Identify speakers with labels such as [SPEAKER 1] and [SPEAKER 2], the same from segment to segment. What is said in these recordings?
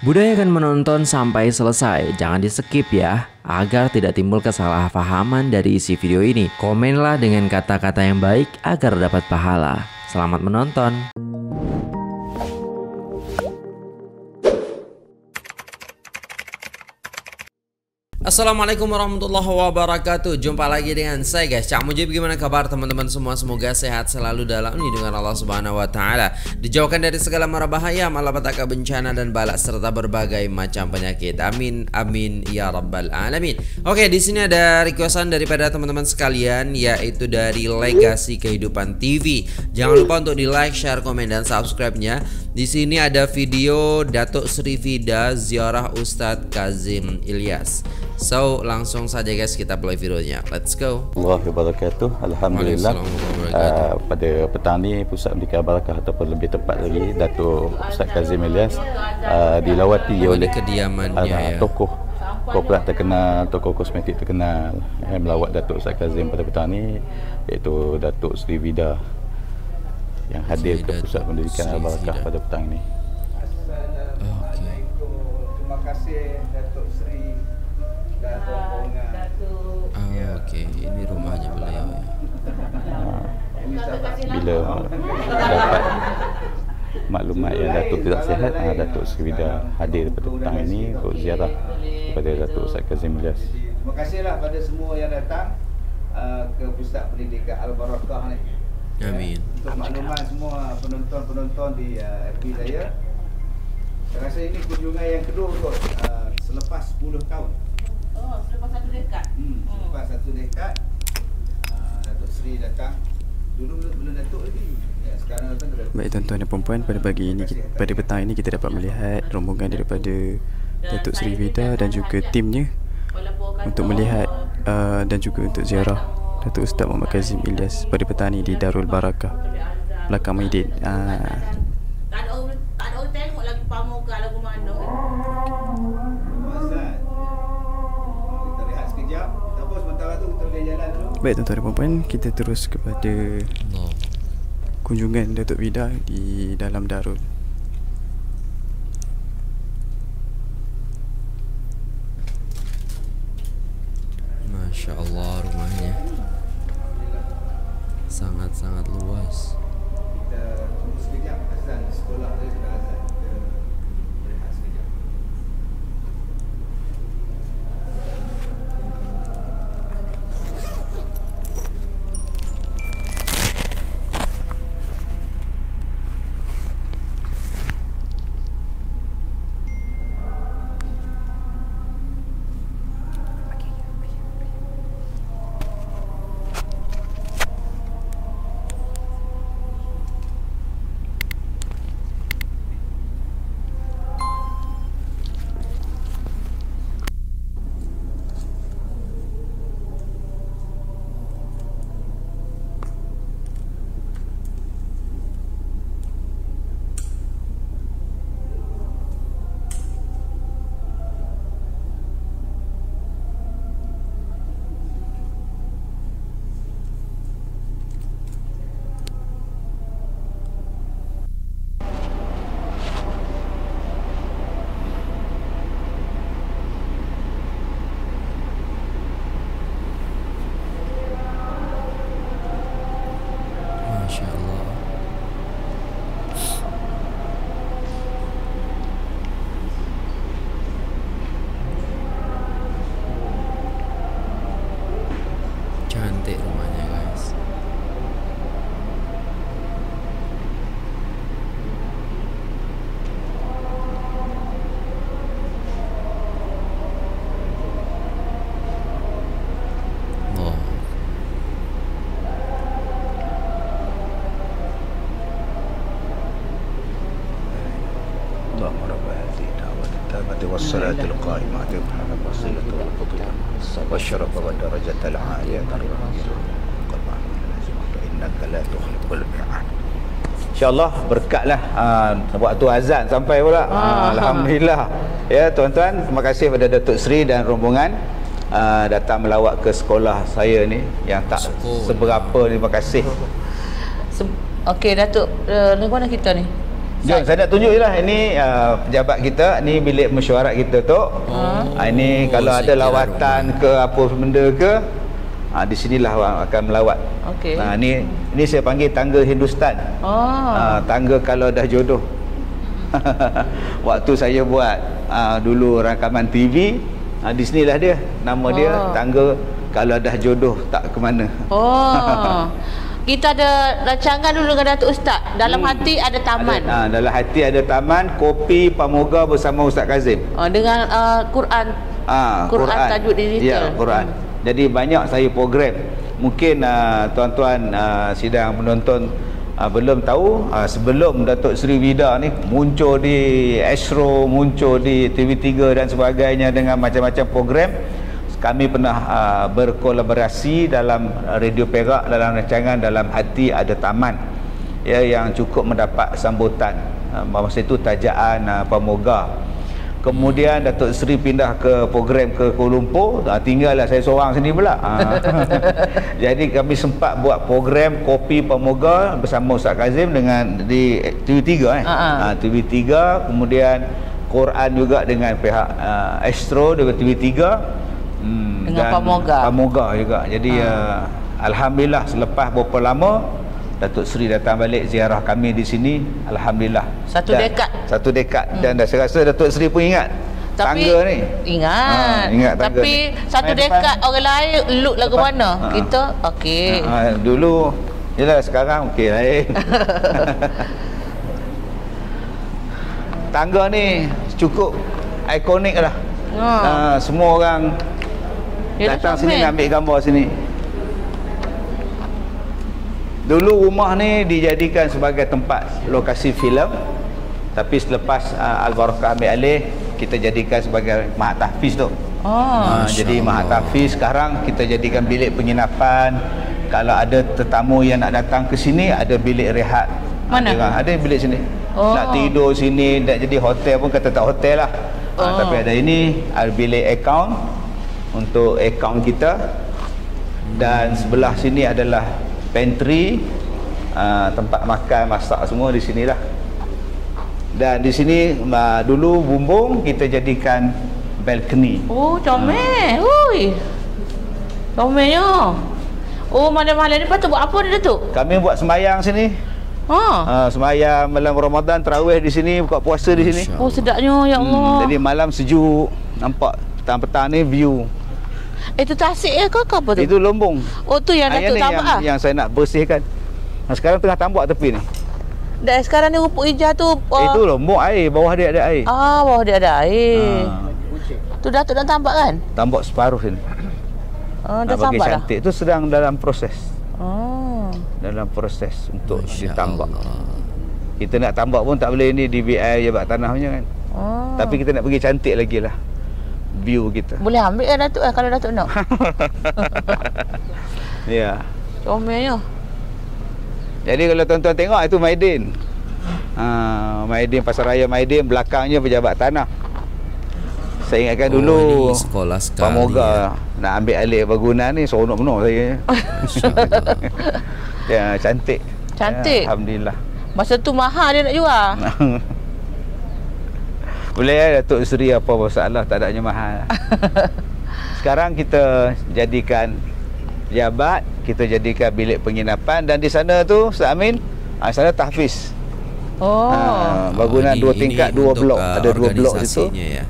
[SPEAKER 1] Budayakan menonton sampai selesai, jangan di skip ya, agar tidak timbul kesalahpahaman dari isi video ini. Komenlah dengan kata-kata yang baik agar dapat pahala. Selamat menonton. Assalamualaikum warahmatullahi wabarakatuh. Jumpa lagi dengan saya guys. Cak Mujib gimana kabar teman-teman semua? Semoga sehat selalu dalam lindungan Allah subhanahu wa ta'ala. Dijauhkan dari segala mara bahaya Malapetaka bencana dan balak Serta berbagai macam penyakit. Amin amin ya rabbal alamin. Oke di sini ada requestan daripada teman-teman sekalian Yaitu dari Legasi Kehidupan TV Jangan lupa untuk di like, share, komen, dan subscribe-nya Di sini ada video Datuk Sri Vida Ziarah Ustadz Kazim Ilyas So langsung saja guys kita play videonya. Let's go.
[SPEAKER 2] Allah wabarakatuh. Alhamdulillah. Uh, pada petang ni Pusat Pendidikan Barakah ataupun lebih tepat lagi Datuk Ustaz Kazim Ilyas uh, dilawati oleh
[SPEAKER 1] kediamannya uh,
[SPEAKER 2] tokoh korporat terkenal, tokoh kosmetik terkenal yang melawat Datuk Ustaz Kazim pada petang ni iaitu Datuk Sri Vida yang hadir ke Pusat Pendidikan Al-Barakah pada petang ini.
[SPEAKER 3] Terima kasih Datuk Sri
[SPEAKER 1] Ah, okey. Ini rumahnya beliau ya.
[SPEAKER 2] Bila dapat maklumat yang Datuk tidak sihat, ah, Datuk Srivida hadir pada petang ini untuk ziarah kepada Datuk Ustaz Kazim Ilyas.
[SPEAKER 3] Terima kasihlah pada semua yang datang uh, ke Pusat Pendidikan Al-Barakah ni.
[SPEAKER 1] Amin.
[SPEAKER 3] Untuk makluman semua penonton-penonton di uh, FB saya. Saya rasa ini kunjungan yang kedua kot uh, selepas 10 tahun.
[SPEAKER 4] Oh, selepas satu dekad.
[SPEAKER 3] Hmm, selepas satu dekad uh, Datuk Seri datang. Dulu belum Datuk lagi. Ya,
[SPEAKER 5] Baik tuan-tuan dan puan pada pagi ini pada petang ini kita dapat melihat rombongan daripada Datuk Seri Vida dan juga timnya untuk melihat uh, dan juga untuk ziarah Datuk Ustaz Muhammad Kazim Ilyas pada petang ini di Darul Barakah belakang Maidin.
[SPEAKER 4] Tak ada orang tak ada orang tengok lagu mana.
[SPEAKER 3] Dulu.
[SPEAKER 5] baik tuan-tuan dan puan kita terus kepada kunjungan Datuk Vida di dalam Darul.
[SPEAKER 1] Sangat-sangat luas.
[SPEAKER 3] Kita tunggu sekejap azan sekolah tadi sudah azan.
[SPEAKER 6] التامة والصلاة القائمة تبحث الوسيلة والفضيلة والشرف والدرجة العالية إنك لا تخلق الميعاد
[SPEAKER 2] InsyaAllah berkatlah uh, waktu azan sampai pula. Uh, Alhamdulillah. Ya tuan-tuan, terima kasih kepada Datuk Seri dan rombongan uh, datang melawat ke sekolah saya ni yang tak
[SPEAKER 1] Sekolah.
[SPEAKER 2] seberapa terima kasih.
[SPEAKER 4] Se- Okey Datuk, uh, dari mana kita ni?
[SPEAKER 3] Jom, saya nak tunjuk je lah Ini uh, pejabat kita Ni bilik mesyuarat kita tu oh. Ini
[SPEAKER 1] Oh,
[SPEAKER 3] kalau ada lawatan ke Apa benda ke uh, Di sinilah akan melawat
[SPEAKER 5] Okey.
[SPEAKER 3] Nah, ni ni saya panggil tangga Hindustan
[SPEAKER 5] Oh.
[SPEAKER 3] uh, Tangga kalau dah jodoh Waktu saya buat uh, Dulu rakaman TV uh, Di sinilah dia Nama dia
[SPEAKER 5] Oh.
[SPEAKER 3] Tangga Kalau dah jodoh Tak ke mana
[SPEAKER 5] Oh. Kita ada rancangan dulu dengan Datuk Ustaz. Dalam hati ada taman.
[SPEAKER 3] ada, uh, Dalam hati ada taman Kopi Pamoga bersama Ustaz Kazim
[SPEAKER 5] Oh, dengan uh, Quran.
[SPEAKER 3] Ah,
[SPEAKER 5] Quran tajuk digital.
[SPEAKER 3] Ya, Quran. Jadi banyak saya program. Mungkin uh, tuan-tuan uh, sidang penonton uh, belum tahu uh, sebelum Datuk Seri Vida ni muncul di Astro, muncul di TV3 dan sebagainya dengan macam-macam program kami pernah uh, berkolaborasi dalam Radio Perak dalam rancangan dalam hati ada taman ya yang cukup mendapat sambutan uh, masa itu tajaan uh, pemoga Kemudian Datuk Seri pindah ke program ke Kuala Lumpur, ah, tinggallah saya seorang sini pula. Ah. Jadi kami sempat buat program Kopi Pemoga bersama Ustaz Kazim dengan di TV3 eh.
[SPEAKER 5] Ah, ah.
[SPEAKER 3] Ah, TV3 kemudian Quran juga dengan pihak uh, Astro dengan TV3 hmm,
[SPEAKER 5] Dengan Pamoga.
[SPEAKER 3] Pamoga juga. Jadi uh, alhamdulillah selepas berapa lama Datuk Seri datang balik ziarah kami di sini alhamdulillah.
[SPEAKER 5] Satu
[SPEAKER 3] Dan-
[SPEAKER 5] dekad.
[SPEAKER 3] Satu dekad dan dah saya rasa Datuk Seri pun ingat
[SPEAKER 5] Tapi
[SPEAKER 3] tangga ni.
[SPEAKER 5] Ingat.
[SPEAKER 3] Ha, ingat tangga
[SPEAKER 5] Tapi
[SPEAKER 3] ni.
[SPEAKER 5] satu
[SPEAKER 3] Main depan.
[SPEAKER 5] dekat orang lain look lagu
[SPEAKER 3] Depan.
[SPEAKER 5] mana?
[SPEAKER 3] Ha.
[SPEAKER 5] Kita okey.
[SPEAKER 3] Ha, dulu Yelah sekarang okey lain Tangga ni cukup ikonik lah
[SPEAKER 5] Ha.
[SPEAKER 3] ha, Semua orang Datang sini nak ambil gambar sini Dulu rumah ni dijadikan sebagai tempat lokasi filem Tapi selepas uh, Al-Barakah ambil alih Kita jadikan sebagai Mahat Tahfiz tu
[SPEAKER 5] Oh.
[SPEAKER 3] Ha,
[SPEAKER 1] Masya
[SPEAKER 3] jadi Mahat
[SPEAKER 1] Allah.
[SPEAKER 3] Tahfiz sekarang kita jadikan bilik penginapan. Kalau ada tetamu yang nak datang ke sini ada bilik rehat.
[SPEAKER 5] Mana?
[SPEAKER 3] Ada, ada bilik sini.
[SPEAKER 5] Oh.
[SPEAKER 3] Nak tidur sini, nak jadi hotel pun kata tak hotel lah.
[SPEAKER 5] Oh.
[SPEAKER 3] Ha, tapi ada ini ada bilik account untuk account kita. Dan sebelah sini adalah pantry uh, tempat makan, masak semua di sinilah. Dan di sini uh, dulu bumbung kita jadikan balcony.
[SPEAKER 5] Oh, comel. Hui. Comelnya. Oh, malam-malam ni patut buat apa ni Datuk?
[SPEAKER 3] Kami buat sembahyang sini.
[SPEAKER 5] Ha.
[SPEAKER 3] Ha, sembahyang malam Ramadan tarawih di sini, buka puasa di sini.
[SPEAKER 5] Oh, sedapnya ya Allah.
[SPEAKER 3] Hmm, jadi malam sejuk. Nampak petang-petang ni view.
[SPEAKER 5] Itu tasik ke ke apa tu?
[SPEAKER 3] Itu lombong.
[SPEAKER 5] Oh, tu yang
[SPEAKER 3] Ah,
[SPEAKER 5] Datuk tambak
[SPEAKER 3] yang,
[SPEAKER 5] ah.
[SPEAKER 3] yang saya nak bersihkan. Nah, sekarang tengah tambak tepi ni.
[SPEAKER 5] Dan sekarang ni rupuk hijau tu uh,
[SPEAKER 3] Itu lombong air, bawah dia ada air.
[SPEAKER 5] Ah, bawah dia ada air.
[SPEAKER 3] Ha,
[SPEAKER 5] Tu Datuk dah tambak kan?
[SPEAKER 3] tambak separuh sini.
[SPEAKER 5] Oh, dah
[SPEAKER 3] Nak bagi
[SPEAKER 5] tambak dah.
[SPEAKER 3] cantik. Itu sedang dalam proses.
[SPEAKER 5] Oh.
[SPEAKER 3] Dalam proses untuk
[SPEAKER 1] Masya
[SPEAKER 3] ditambak.
[SPEAKER 1] Allah.
[SPEAKER 3] Kita nak tambak pun tak boleh ni DBI Jabat Tanah punya kan.
[SPEAKER 5] Oh.
[SPEAKER 3] Tapi kita nak bagi cantik lagi lah view kita.
[SPEAKER 5] boleh ambil kan Datuk eh, kalau Datuk nak.
[SPEAKER 3] Ya.
[SPEAKER 5] Comelnya.
[SPEAKER 3] Jadi kalau tuan-tuan tengok itu Maidin. Ha, Maidin Pasar Raya Maidin belakangnya pejabat tanah. Saya ingatkan
[SPEAKER 1] Oh,
[SPEAKER 3] dulu
[SPEAKER 1] sekolah sekali,
[SPEAKER 3] Pamoga nak ambil alih bangunan ni seronok penuh saya. Ya, cantik.
[SPEAKER 5] Cantik.
[SPEAKER 3] Ya, Alhamdulillah.
[SPEAKER 5] Masa tu mahal dia nak jual.
[SPEAKER 3] Boleh ya Datuk Seri apa masalah tak adanya mahal. Sekarang kita jadikan jabat, kita jadikan bilik penginapan dan di sana tu Ustaz Amin, ah sana tahfiz.
[SPEAKER 5] Oh.
[SPEAKER 3] Ha, bangunan
[SPEAKER 1] ini-
[SPEAKER 3] dua
[SPEAKER 1] ini
[SPEAKER 3] tingkat, dua blok.
[SPEAKER 1] uh,
[SPEAKER 3] Ada dua blok situ
[SPEAKER 1] ya.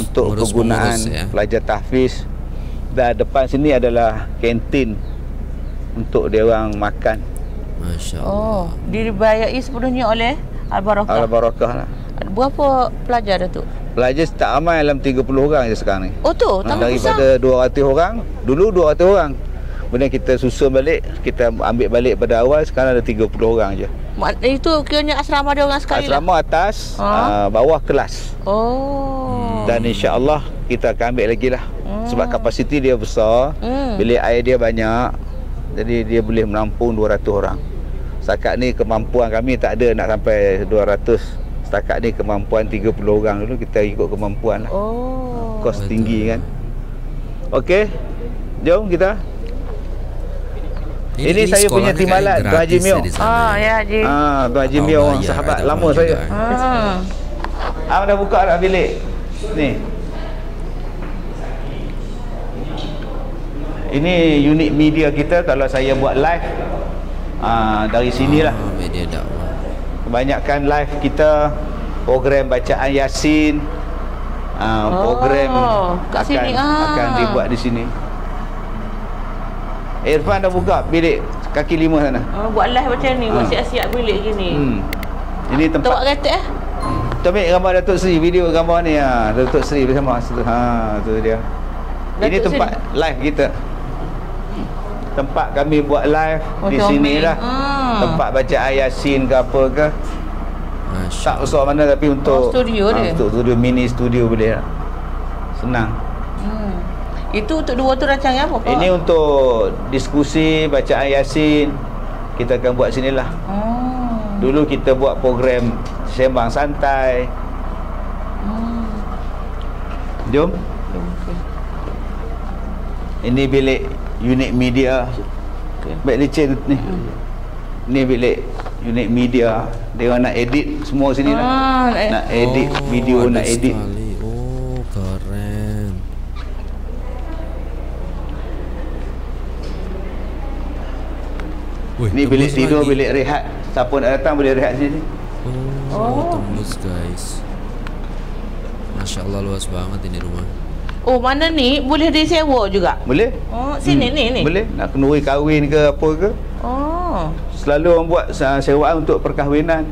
[SPEAKER 3] untuk kegunaan
[SPEAKER 1] pengurus, ya.
[SPEAKER 3] pelajar tahfiz. Dan depan sini adalah kantin untuk dia orang makan.
[SPEAKER 1] Masya
[SPEAKER 5] Oh,
[SPEAKER 1] Allah.
[SPEAKER 5] dibayai sepenuhnya oleh Al-Barakah.
[SPEAKER 3] Al-Barakah lah.
[SPEAKER 5] Berapa pelajar Datuk?
[SPEAKER 3] Pelajar tak ramai dalam 30 orang je sekarang ni.
[SPEAKER 5] Oh tu,
[SPEAKER 3] Ha,
[SPEAKER 5] tambah besar.
[SPEAKER 3] daripada 200 orang dulu 200 orang kemudian kita susun balik kita ambil balik pada awal sekarang ada 30 orang je
[SPEAKER 5] Mak, itu kiranya asrama dia orang sekali lah.
[SPEAKER 3] asrama atas
[SPEAKER 5] Ha?
[SPEAKER 3] uh, bawah kelas
[SPEAKER 5] Oh.
[SPEAKER 3] dan insya-Allah kita akan ambil lagi lah sebab kapasiti dia besar
[SPEAKER 5] Hmm.
[SPEAKER 3] bilik air dia banyak jadi dia boleh menampung 200 orang setakat ni kemampuan kami tak ada nak sampai 200 setakat ni kemampuan 30 orang dulu kita ikut kemampuan lah
[SPEAKER 5] Oh.
[SPEAKER 3] kos tinggi kan okey jom kita Ini, saya punya timbalan,
[SPEAKER 1] kayaknya
[SPEAKER 3] Tuan Haji Mio.
[SPEAKER 1] ya
[SPEAKER 5] Ah,
[SPEAKER 1] ya.
[SPEAKER 5] ya Haji.
[SPEAKER 3] Ah, Tuan Haji
[SPEAKER 1] Oh,
[SPEAKER 3] Mio orang
[SPEAKER 1] bayar,
[SPEAKER 3] sahabat
[SPEAKER 1] ada
[SPEAKER 3] lama
[SPEAKER 1] orang
[SPEAKER 3] saya.
[SPEAKER 5] Hmm.
[SPEAKER 3] Ah, dah buka dah bilik. Ni. Ini unit media kita kalau saya buat live ah, dari sinilah.
[SPEAKER 1] Oh, dakwah.
[SPEAKER 3] Kebanyakan live kita program bacaan Yasin ah, program
[SPEAKER 5] Oh, kat
[SPEAKER 3] akan,
[SPEAKER 5] sini, ah.
[SPEAKER 3] akan dibuat di sini. Irfan dah buka bilik kaki lima sana.
[SPEAKER 5] Oh, buat live macam ni, buat
[SPEAKER 3] Ah.
[SPEAKER 5] siap-siap bilik gini.
[SPEAKER 3] Hmm. Ini tempat
[SPEAKER 5] kata eh?
[SPEAKER 3] Kita ambil gambar Datuk Seri Video gambar ni ha. Datuk Seri bersama situ. Ha tu dia Ini
[SPEAKER 5] Datuk
[SPEAKER 3] tempat live kita Tempat kami buat live
[SPEAKER 5] Oh,
[SPEAKER 3] Di sini lah
[SPEAKER 5] Ah.
[SPEAKER 3] Tempat baca Yasin ke apa ke
[SPEAKER 1] Masya
[SPEAKER 3] Tak besar mana tapi untuk
[SPEAKER 5] Oh, studio
[SPEAKER 3] ha,
[SPEAKER 5] dia.
[SPEAKER 3] Untuk studio mini studio boleh lah Senang
[SPEAKER 5] Hmm. Itu untuk dua tu rancangan apa? Pak?
[SPEAKER 3] Ini untuk diskusi bacaan Yasin Kita akan buat sinilah
[SPEAKER 5] Oh.
[SPEAKER 3] Dulu kita buat program Sembang santai
[SPEAKER 5] Hmm.
[SPEAKER 3] Jom. Ini bilik unit media.
[SPEAKER 5] Okey.
[SPEAKER 3] Baik licin ni. Ni bilik unit media. Dia orang nak edit semua sini lah.
[SPEAKER 5] Ah, nak-
[SPEAKER 3] edit
[SPEAKER 1] Oh,
[SPEAKER 3] video, nak edit.
[SPEAKER 1] sekali. Oh, keren. Wih,
[SPEAKER 3] Ni bilik tidur,
[SPEAKER 1] lagi.
[SPEAKER 3] bilik rehat. Siapa nak datang boleh rehat sini.
[SPEAKER 1] Oh,
[SPEAKER 5] Oh.
[SPEAKER 1] tembus guys. Masya Allah luas banget ini rumah.
[SPEAKER 5] Oh, mana ni boleh disewa juga?
[SPEAKER 3] Boleh?
[SPEAKER 5] Oh, sini ni ni.
[SPEAKER 3] Hmm. Boleh. Nak kenduri kahwin ke apa ke.
[SPEAKER 5] Oh.
[SPEAKER 3] Selalu orang buat uh, sewaan untuk perkahwinan.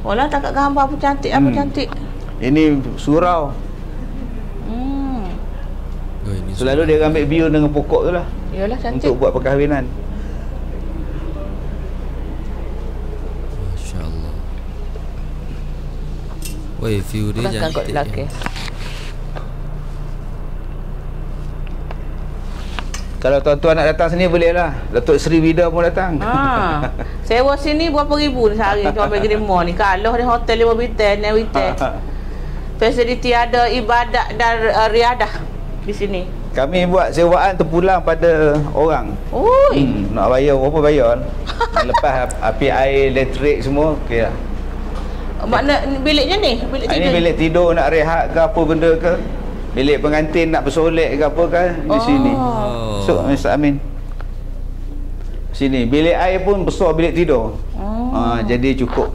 [SPEAKER 5] Oh lah tak gambar apa cantik apa
[SPEAKER 3] Hmm.
[SPEAKER 5] cantik.
[SPEAKER 3] Ini surau.
[SPEAKER 5] Hmm.
[SPEAKER 1] Oh, ini
[SPEAKER 3] Selalu dia ambil view dengan pokok tu lah.
[SPEAKER 5] Yalah cantik.
[SPEAKER 3] Untuk buat perkahwinan.
[SPEAKER 1] Masya Allah. Woi, view dia
[SPEAKER 5] Belakang kot
[SPEAKER 1] cantik.
[SPEAKER 5] belakang.
[SPEAKER 1] ya.
[SPEAKER 3] Kalau tuan-tuan nak datang sini boleh lah. Datuk Seri Vida pun datang.
[SPEAKER 5] Ha. Sewa sini berapa ribu ni sehari cuma pergi lima ni. Kalau di hotel lima bintang, enam bintang. Fasiliti ada ibadat dan uh, riadah di sini.
[SPEAKER 3] Kami buat sewaan terpulang pada orang.
[SPEAKER 5] Oi.
[SPEAKER 3] Hmm, nak bayar berapa bayar. Lepas api air, elektrik semua, okey lah.
[SPEAKER 5] Makna biliknya ni, bilik
[SPEAKER 3] Ini
[SPEAKER 5] tidur.
[SPEAKER 3] bilik tidur nak rehat ke apa benda ke. Bilik pengantin nak bersolek ke apa kan di
[SPEAKER 5] Oh.
[SPEAKER 3] sini.
[SPEAKER 1] Oh.
[SPEAKER 3] So, Mr. Amin. Sini, bilik air pun besar bilik tidur.
[SPEAKER 5] Oh.
[SPEAKER 3] Ha, jadi cukup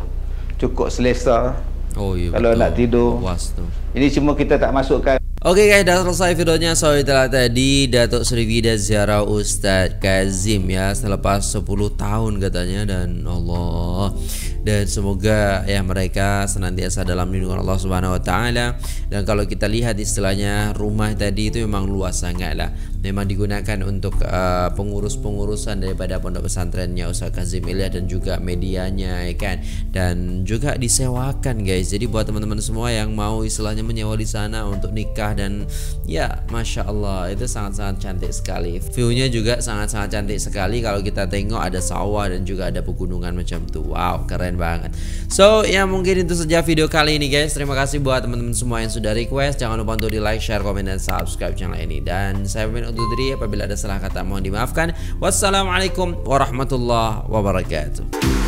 [SPEAKER 3] cukup selesa.
[SPEAKER 1] Oh iya
[SPEAKER 3] Kalau
[SPEAKER 1] betul.
[SPEAKER 3] nak tidur.
[SPEAKER 1] Puas tu.
[SPEAKER 3] Ini cuma kita tak masukkan
[SPEAKER 1] Oke guys, dah selesai videonya. So itulah tadi Datuk Sri Vida Ziarah Ustadz Kazim ya selepas 10 tahun katanya dan Allah dan semoga ya mereka senantiasa dalam lindungan Allah Subhanahu wa taala dan kalau kita lihat istilahnya rumah tadi itu memang luas sangat lah. Memang digunakan untuk uh, pengurus-pengurusan daripada pondok pesantrennya Ustadz Kazim Ilya dan juga medianya ya kan dan juga disewakan guys. Jadi buat teman-teman semua yang mau istilahnya menyewa di sana untuk nikah dan ya masya Allah itu sangat-sangat cantik sekali. Viewnya juga sangat-sangat cantik sekali kalau kita tengok ada sawah dan juga ada pegunungan macam tuh. Wow keren banget. So ya mungkin itu saja video kali ini guys. Terima kasih buat teman-teman semua yang sudah request. Jangan lupa untuk di like, share, komen dan subscribe channel ini. Dan saya pamit undur diri apabila ada salah kata mohon dimaafkan. Wassalamualaikum warahmatullahi wabarakatuh.